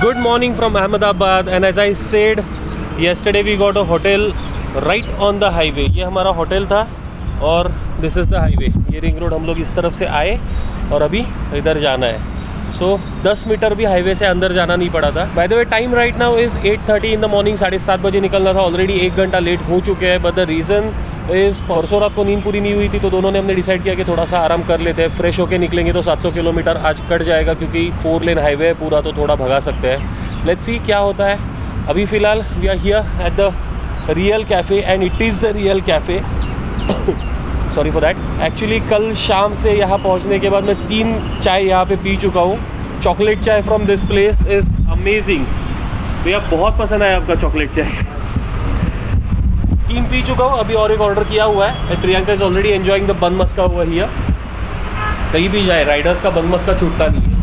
Good morning from Ahmedabad and as I said yesterday we got a hotel right on the highway ये हमारा hotel था और this is the highway ये ring road हम लोग इस तरफ़ से आए और अभी इधर जाना है। सो 10 मीटर भी हाईवे से अंदर जाना नहीं पड़ा था। By the way time right now is 8:30 in the morning साढ़े सात बजे निकलना था। ऑलरेडी एक घंटा लेट हो चुके हैं बट द रीज़न इस परसों रात को नींद पूरी नहीं हुई थी तो दोनों ने हमने डिसाइड किया कि थोड़ा सा आराम कर लेते हैं। फ्रेश होकर निकलेंगे तो 700 किलोमीटर आज कट जाएगा, क्योंकि फोर लेन हाईवे है पूरा तो थोड़ा भगा सकते हैं। लेट्स सी क्या होता है। अभी फ़िलहाल we are here at the real cafe and it is the real cafe sorry for that actually कल शाम से यहाँ पहुँचने के बाद मैं तीन चाय यहाँ पे पी चुका हूँ। Chocolate chai from this place is amazing भैया, बहुत पसंद आया आपका चॉकलेट चाय। तीन पी चुका हूँ, अभी और एक ऑर्डर किया हुआ है। Priyanka is already enjoying the bun maska हुआ हियर कहीं भी जाए राइडर्स का बन मस्का छूटता नहीं है।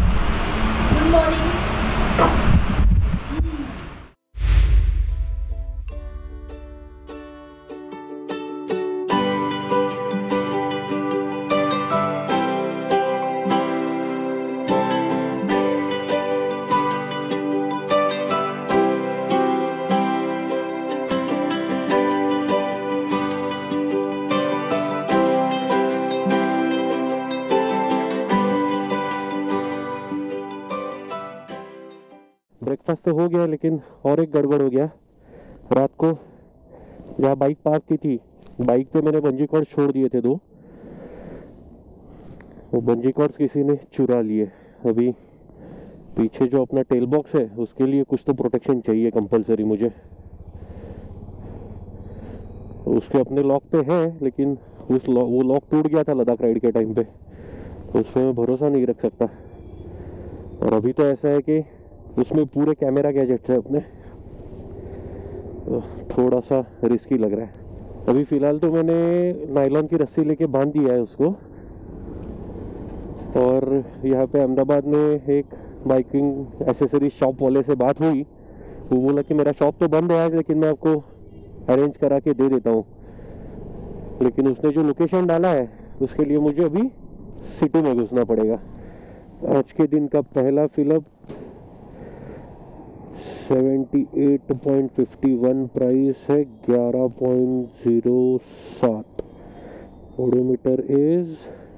ब्रेकफास्ट तो हो गया, लेकिन और एक गड़बड़ हो गया। रात को जहाँ बाइक पार्क की थी। बाइक पे मैंने बंजी कॉर्ड छोड़ दिए थे दो। वो बंजी कॉर्ड्स किसी ने चुरा लिए। अभी पीछे जो अपना टेल बॉक्स है, उसके लिए कुछ तो प्रोटेक्शन चाहिए कंपलसरी मुझे। उसके अपने लॉक पे है, लेकिन उस लॉ- वो लॉक टूट गया था लद्दाख राइड के टाइम पे। तो उसमें मैं भरोसा नहीं रख सकता। और अभी तो ऐसा है कि उसमें पूरे कैमरा गैजेट्स है अपने। थोड़ा सा रिस्की लग रहा है। अभी फ़िलहाल तो मैंने नायलॉन की रस्सी लेके बाँध दिया है उसको। और यहाँ पे अहमदाबाद में एक बाइकिंग एसेसरी शॉप वाले से बात हुई। वो बोला कि मेरा शॉप तो बंद है, लेकिन मैं आपको अरेंज करा के दे देता हूँ। लेकिन उसने जो लोकेशन डाला है, उसके लिए मुझे अभी सिटी में घुसना पड़ेगा। आज के दिन का पहला फिलअप 78.51 प्राइस है 11.07 ओडोमीटर इज़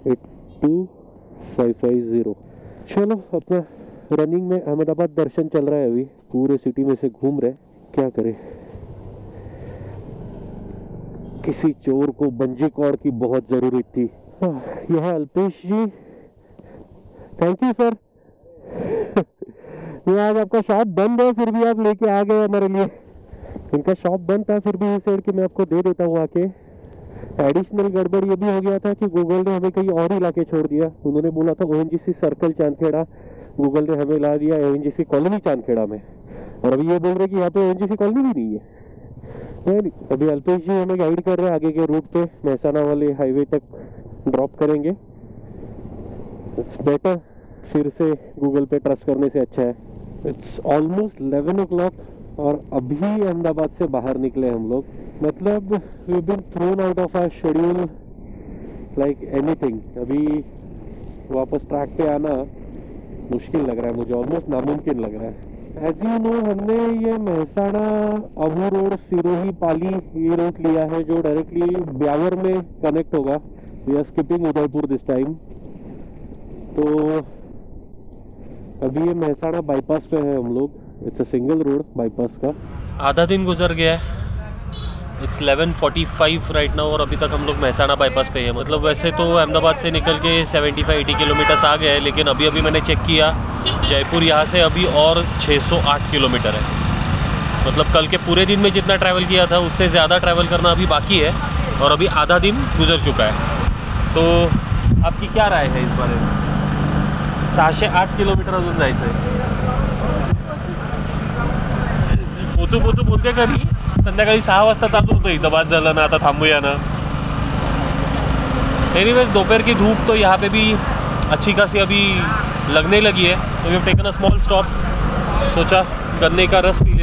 82550 चलो अपना रनिंग में अहमदाबाद दर्शन चल रहा है अभी पूरे सिटी में से घूम रहे क्या करें? किसी चोर को बंजी कॉर्ड की बहुत ज़रूरत थी। आह, यह Alpesh ji thank you sir ये आज आपका शॉप बंद है, फिर भी आप लेके आ गए हमारे लिए। इनका शॉप बंद था, फिर भी इस कि मैं आपको दे देता हूँ आके। एडिशनल गड़बड़ ये भी हो गया था कि गूगल ने हमें कहीं और ही लाके छोड़ दिया। उन्होंने बोला था ओ सर्कल चांदखेड़ा। गूगल ने हमें ला दिया ओ कॉलोनी चांदखेड़ा में। और अभी ये बोल रहे कि यहाँ पे ओ कॉलोनी भी नहीं है। अभी अल्पेश जी हमें गाइड कर रहे हैं आगे के रूट पे। महसाना वाले हाईवे तक ड्रॉप करेंगे। इट्स बेटर फिर से गूगल पे ट्रस्ट करने से अच्छा है। इट्स ऑलमोस्ट 11 ओ क्लॉक और अभी अहमदाबाद से बाहर निकले हम लोग। मतलब we been thrown out of our schedule like anything अभी वापस ट्रैक पे आना मुश्किल लग रहा है मुझे ऑलमोस्ट नामुमकिन लग रहा है। एज यू नो हमने ये महसाना अबू रोड, सिरोही, पाली, ये रूट लिया है जो डायरेक्टली ब्यावर में कनेक्ट होगा। We are skipping Udaipur this time तो अभी ये महसाना बाईपास पे है हम लोग. It's a single road bypass का. आधा दिन गुजर गया है. इट्स 11:45 राइट नाउ और अभी तक हम लोग महसाना बाईपास पे हैं. मतलब वैसे तो अहमदाबाद से निकल के 75-80 किलोमीटर्स आ गए हैं, लेकिन अभी अभी मैंने चेक किया, जयपुर यहाँ से अभी और 608 किलोमीटर है. मतलब कल के पूरे दिन में जितना ट्रैवल किया था, उससे ज़्यादा ट्रैवल करना अभी बाकी है और अभी आधा दिन गुजर चुका है. तो आपकी क्या राय है इस बारे में? सहाशे आठ किलोमीटर अजून जायचं आहे पोचू पोचू बोलते कधी संध्याकाळी सहा वाजता चालू होतं इथं. बाद झालं ना आता थांबूया ना. एनीवेज दोपहर की धूप तो यहाँ पे भी अच्छी खासी अभी लगने लगी है. तो we taken a small stop सोचा गन्ने का रस पी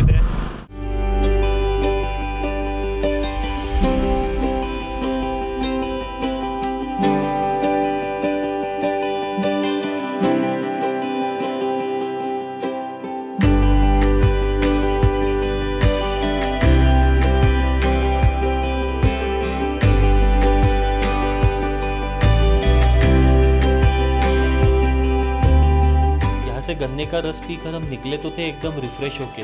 गन्ने का रस पीकर हम निकले तो थे एकदम रिफ्रेश होके।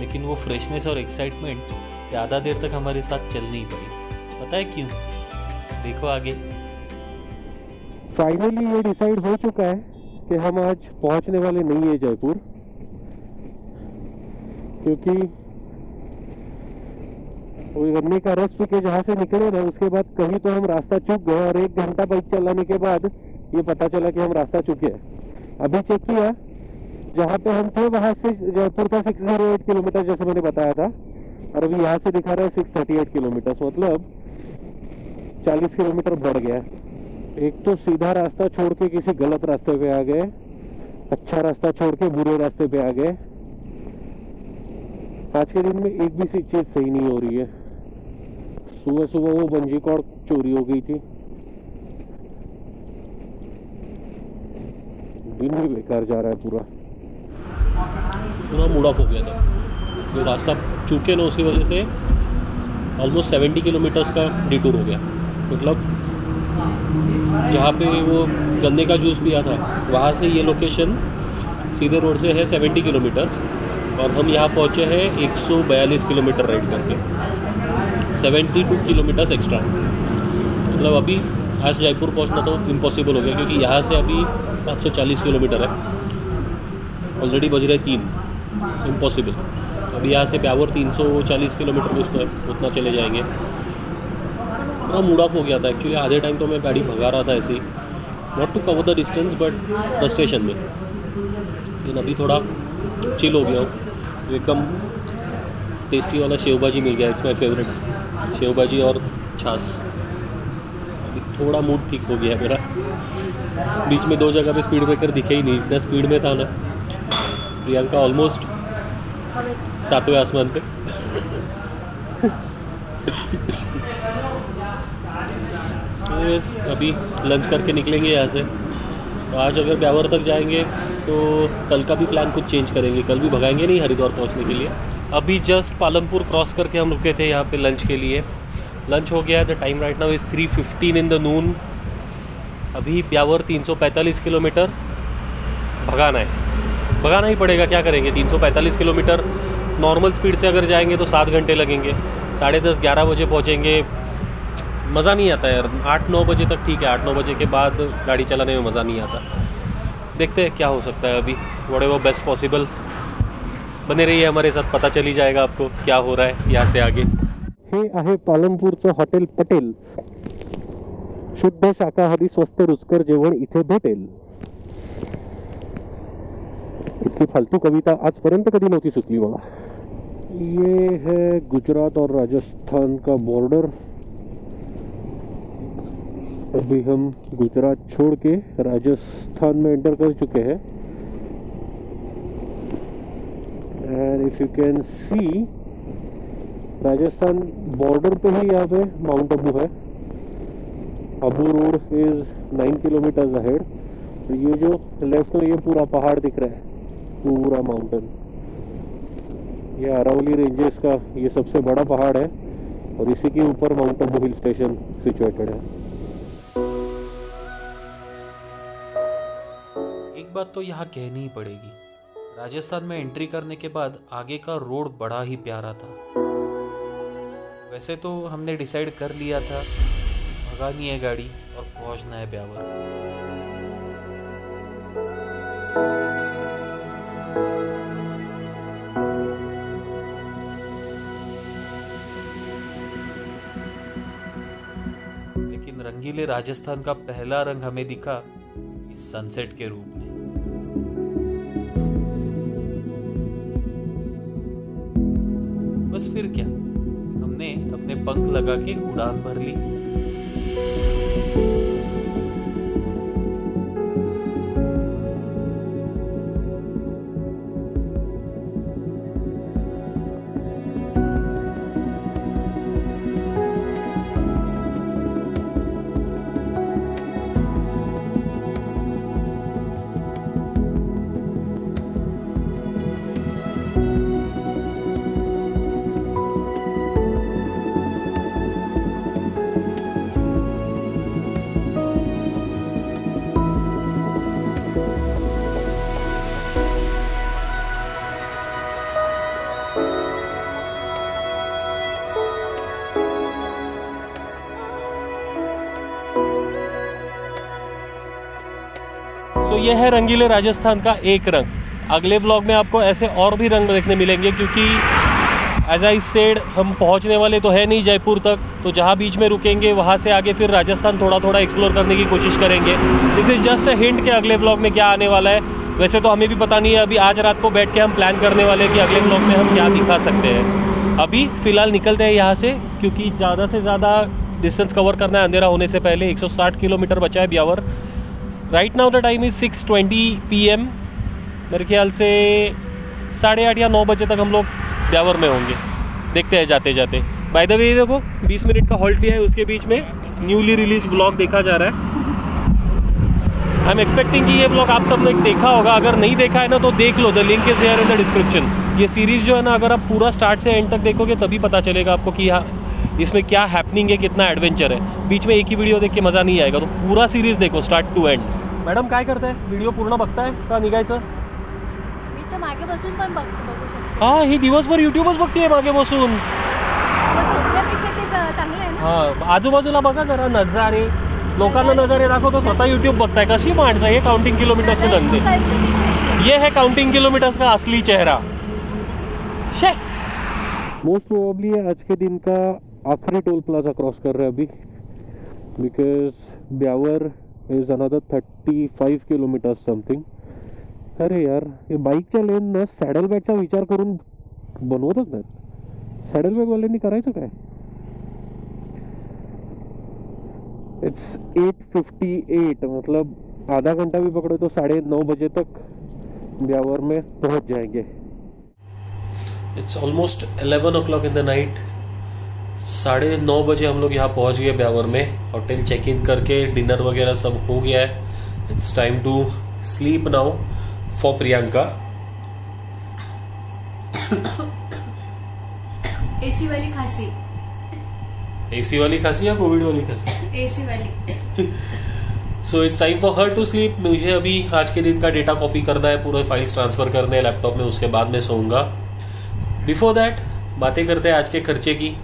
लेकिन वो फ्रेशनेस और एक्साइटमेंट ज़्यादा देर तक हमारे साथ चल नहीं पाई। पता है क्यों? देखो आगे। फाइनली ये डिसाइड हो चुका है कि हम आज पहुँचने वाले नहीं है जयपुर, क्योंकि वो गन्ने का रस पी के जहाँ से निकले ना, उसके बाद कहीं तो हम रास्ता चूक गए और एक घंटा बाइक चलाने के बाद ये पता चला कि हम रास्ता चुके हैं। अभी चेक किया जहाँ पे हम थे, वहाँ से जयपुर का सिक्स ज़ीरो एट किलोमीटर जैसे मैंने बताया था। और अभी यहाँ से दिखा रहा है सिक्स थर्टी एट किलोमीटर मतलब चालीस किलोमीटर बढ़ गया। एक तो सीधा रास्ता छोड़ के किसी गलत रास्ते पे आ गए अच्छा रास्ता छोड़ के बुरे रास्ते पे आ गए। आज के दिन में एक भी सी चीज़ सही नहीं हो रही है। सुबह सुबह वो बंजी कॉर्ड चोरी हो गई थी। दिन भी बेकार जा रहा है पूरा। पूरा मूड ऑफ़ हो गया था। जो रास्ता चूके ना उसकी वजह से ऑलमोस्ट सेवेंटी किलोमीटर्स का डिटूर हो गया। मतलब जहाँ पे वो गन्ने का जूस पिया था, वहाँ से ये लोकेशन सीधे रोड से है सेवेंटी किलोमीटर और हम यहाँ पहुँचे हैं एक सौ बयालीस किलोमीटर राइड करके। सेवेंटी टू किलोमीटर्स एक्स्ट्रा मतलब अभी आज जयपुर पहुँचना तो इम्पॉसिबल हो गया क्योंकि यहाँ से अभी 540 किलोमीटर है। ऑलरेडी बज रहे तीन। इम्पॉसिबल अभी यहाँ से ब्यावर 340 किलोमीटर कुछ तो है, उतना चले जाएँगे। पूरा मूड ऑफ़ हो गया था एक्चुअली आधे टाइम तो मैं गाड़ी भगा रहा था ऐसे ही। Not to cover the distance but frustration में। लेकिन अभी थोड़ा चिल हो गया हूँ। एकदम टेस्टी वाला शेव भाजी मिल गया इट्स माई फेवरेट शेव भाजी और छाछ। अभी थोड़ा मूड ठीक हो गया मेरा। बीच में दो जगह पे स्पीड ब्रेकर दिखे ही नहीं, इतना स्पीड में था ना। प्रियंका ऑलमोस्ट सातवें आसमान पे। तो अभी लंच करके निकलेंगे यहाँ से। तो आज अगर ब्यावर तक जाएँगे तो कल का भी प्लान कुछ चेंज करेंगे। कल भी भगाएँगे नहीं हरिद्वार पहुँचने के लिए। अभी जस्ट पालमपुर क्रॉस करके हम रुके थे यहाँ पे लंच के लिए। लंच हो गया है the time right now is three fifteen in the noon अभी ब्यावर 345 किलोमीटर भगाना है। भगाना ही पड़ेगा, क्या करेंगे? 345 किलोमीटर नॉर्मल स्पीड से अगर जाएँगे तो सात घंटे लगेंगे। साढ़े दस, ग्यारह बजे पहुँचेंगे। मज़ा नहीं आता यार। आठ, नौ बजे तक ठीक है। आठ, नौ बजे के बाद गाड़ी चलाने में मज़ा नहीं आता। देखते हैं क्या हो सकता है अभी। वड़े वो बेस्ट पॉसिबल बने रहिए हमारे साथ। पता चली जाएगा आपको क्या हो रहा है यहाँ से आगे। हे आहे पालनपूरचं हॉटेल पटेल. शुद्ध शाकाहारी, स्वस्त, रुचकर जेवण इथे भेटेल. इतकी फालतू कविता आज आजपर्यंत कधी नव्हती सुचली मला ये है गुजरात और राजस्थान का बॉर्डर अभी हम गुजरात छोड़ के राजस्थान में एंटर कर चुके हैं. And if you can see Rajasthan border पे ही, यहाँ पे माउंट अबू है. Abu road is nine kilometres ahead ये जो लेफ़्ट में ये पूरा पहाड़ दिख रहा है. पूरा माउंटेन ये अरावली रेंजेस का ये सबसे बड़ा पहाड़ है और इसी के ऊपर mount Abu hill station situated है। एक बात तो यहाँ कहनी ही पड़ेगी। राजस्थान में एंट्री करने के बाद आगे का रोड बड़ा ही प्यारा था। वैसे तो हमने डिसाइड कर लिया था, भगानी है गाड़ी और पहुँचना है ब्यावर। रंगीले राजस्थान का पहला रंग हमें दिखा इस सनसेट के रूप में। बस फिर क्या? हमने अपने पंख लगा के उड़ान भर ली। ये है रंगीले राजस्थान का एक रंग। अगले ब्लॉग में आपको ऐसे और भी रंग देखने मिलेंगे क्योंकि एज आई सेड हम पहुँचने वाले तो है नहीं जयपुर तक। तो जहाँ बीच में रुकेंगे, वहाँ से आगे फिर राजस्थान थोड़ा थोड़ा एक्सप्लोर करने की कोशिश करेंगे। This is just a hint के अगले ब्लॉग में क्या आने वाला है। वैसे तो हमें भी पता नहीं है, अभी आज रात को बैठ के हम प्लान करने वाले हैं कि अगले ब्लॉग में हम क्या दिखा सकते हैं। अभी फ़िलहाल निकलते हैं यहाँ से, क्योंकि ज़्यादा से ज़्यादा डिस्टेंस कवर करना है अंधेरा होने से पहले। 160 किलोमीटर बचा है Beawar right now the time is six twenty P M मेरे ख्याल से साढ़े आठ या नौ बजे तक हम लोग ब्यावर में होंगे। देखते हैं, जाते जाते। बाय द वे देखो 20 मिनट का हॉल्ट भी है, उसके बीच में न्यूली रिलीज़ ब्लॉग देखा जा रहा है। आई एम एक्सपेक्टिंग कि ये ब्लॉग आप सबने देखा होगा। अगर नहीं देखा है ना तो देख लो। The link is here in the description ये सीरीज़ जो है ना, अगर आप पूरा स्टार्ट से एंड तक देखोगे, तभी पता चलेगा आपको कि हाँ इसमें क्या हैपनिंग है, कितना एडवेंचर है। बीच में एक ही वीडियो देख के मज़ा नहीं आएगा। तो पूरा सीरीज़ देखो स्टार्ट टू एंड मॅडम काय करताय? व्हिडिओ पूर्ण बघताय का निघायचं? मी तर मागे बसून पण बघतो बघू शकते. हा ही दिवसभर युट्यूबच बघतीये मागे बसून. मग झोपल्यापेक्षा ते च- चांगलं आहे ना? हा आजूबाजूला बघा जरा नजारे. लोकांना नजारे दाखवतो स्वतः युट्यूब बघताय. कशी माणसं हे काउंटिंग किलोमीटरचे धंदे. ये है काउंटिंग किलोमीटर्स का असली चेहरा. शे. मोस्ट प्रोबेबली आज के दिन का आखिरी टोल प्लाजा क्रॉस कर रहे हैं अभी. Because Beawar is another thirty five kilometre something अरे यार हे बाईकच्या लेन ना सॅडल बॅगचा विचार करून बनवतच नाहीत सॅडल बॅगवाल्यांनी करायचं काय? इट्स एट फिफ्टी एट मतलब आधा घंटा भी पकड़े तो साढ़े नौ बजे तक ब्यावर में पहुँच जाएँगे. It's almost 11 o'clock in the night साढ़े नौ बजे हम लोग यहाँ पहुँच गए ब्यावर में। होटल चेक इन करके डिनर वगैरह सब हो गया है। It's time to sleep now for Priyanka. AC वाली खांसी। एसी वाली खांसी या कोविड वाली खांसी? एसी वाली। So it's time for her to sleep मुझे अभी आज के दिन का डेटा कॉपी करना है पूरे फाइल्स ट्रांसफ़र करने हैं लैपटॉप में उसके बाद मैं सोऊँगा। बिफोर दैट बातें करते हैं आज के खर्चे की।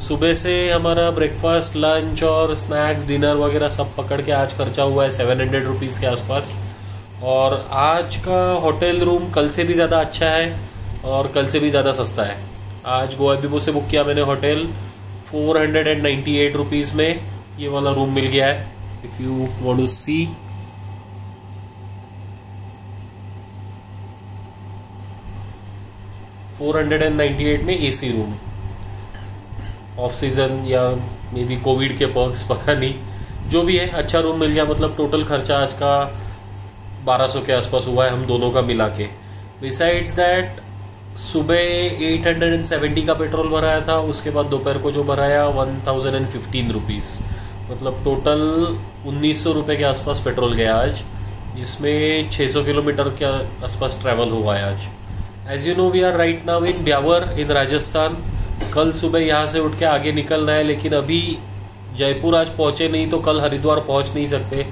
सुबह से हमारा ब्रेकफास्ट लंच और स्नैक्स डिनर वगैरह सब पकड़ के आज खर्चा हुआ है सेवन हंड्रेड रुपीज़ के आसपास। और आज का होटल रूम कल से भी ज़्यादा अच्छा है और कल से भी ज़्यादा सस्ता है। आज गोवा बीबो से बुक किया मैंने hotel four hundred and ninety eight rupees में ये वाला रूम मिल गया है if you want to see four hundred and ninety eight में A C room off season या मे बी कोविड के पर्क्स पता नहीं। जो भी है अच्छा रूम मिल गया मतलब टोटल खर्चा आज का 1200 के आसपास हुआ है हम दोनों का मिला के। बिसाइड्स दैट सुबह 870 का पेट्रोल भराया था, उसके बाद दोपहर को जो भराया वन थाउज़ेंड मतलब टोटल उन्नीस सौ रुपये के आसपास पेट्रोल गया आज, जिसमें 600 किलोमीटर के आसपास ट्रैवल हुआ है आज। As you know we are right now in Beawar in Rajasthan कल सुबह यहाँ से उठ के आगे निकलना है, लेकिन अभी जयपुर आज पहुँचे नहीं तो कल हरिद्वार पहुँच नहीं सकते।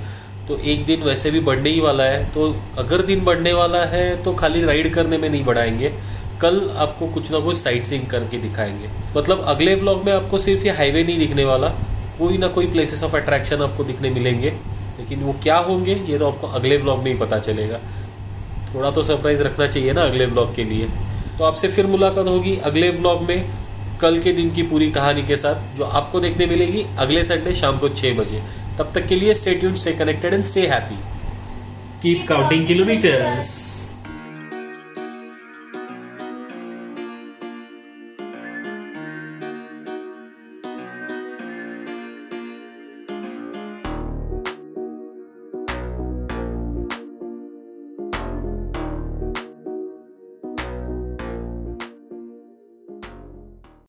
तो एक दिन वैसे भी बढ़ने ही वाला है। तो अगर दिन बढ़ने वाला है तो खाली राइड करने में नहीं बढ़ाएँगे। कल आपको कुछ ना कुछ साइट सीइंग करके दिखाएँगे। मतलब अगले व्लॉग में आपको सिर्फ़ ये हाईवे नहीं दिखने वाला, कोई ना कोई प्लेसेस ऑफ़ अट्रैक्शन आपको दिखने मिलेंगे। लेकिन वो क्या होंगे, ये तो आपको अगले व्लॉग में ही पता चलेगा। थोड़ा तो सरप्राइज़ रखना चाहिए ना अगले व्लॉग के लिए। तो आपसे फिर मुलाकात होगी अगले व्लॉग में। कल के दिन की पूरी कहानी के साथ, जो आपको देखने मिलेगी अगले संडे शाम को छः बजे। तब तक के लिए stay tuned stay connected and stay happy keep counting kilometres